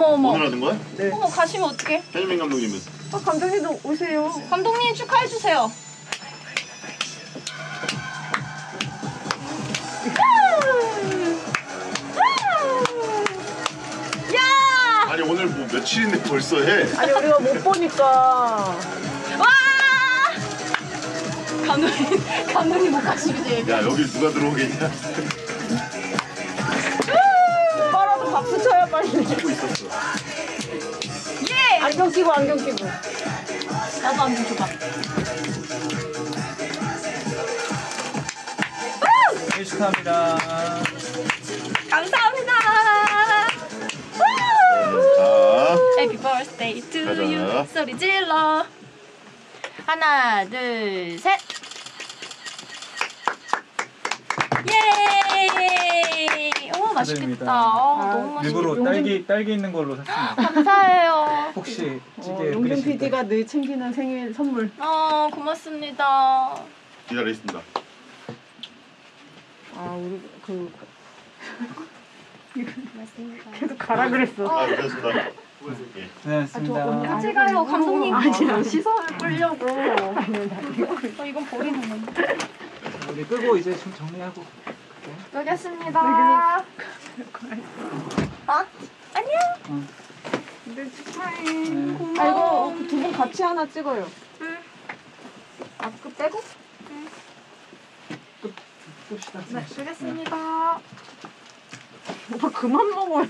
어머 어머. 오늘 하는 거야? 네. 어머 가시면 어떡해? 현민 감독님은 아, 감독님도 오세요. 감독님 축하해 주세요. 야! 아니 오늘 뭐 며칠인데 벌써 해? 아니 우리가 못 보니까 와! 감독님 감독님 못 가시면 돼. 야 여기 누가 들어오겠냐? 빨아도 박수 쳐야 빨리. 안경 끼고 안경 끼고. 나도 안경 줘봐. 생일 축하합니다. 감사합니다. 자, Happy birthday to 가자. you. 소리 질러. 하나, 둘, 셋. 예! 오 맛있겠다. 축하드립니다. 아, 너무 맛있겠다. 일부러 딸기 딸기 있는 걸로 샀습니다. 감사해요. 혹시 어, 찌개 용준 끓이실 때 PD가 늘 챙기는 생일 선물. 어 고맙습니다. 기다리겠습니다. 아 우리 그 고맙습니다. 계속 가라 그랬어. 아, 그렇습니다. 예. 고생하셨습니다. 같이 가요 감독님. 아니야 시선을 끌려고. 어, 이건 버리는 건데. 우리 끄고 이제 좀 정리하고. 끄겠습니다. 아 안녕. 네 축하해. 네. 아 이거 두분 같이 하나 찍어요. 응. 아그 빼고? 끕시다. 네 끄겠습니다. 오빠 그만 먹어요.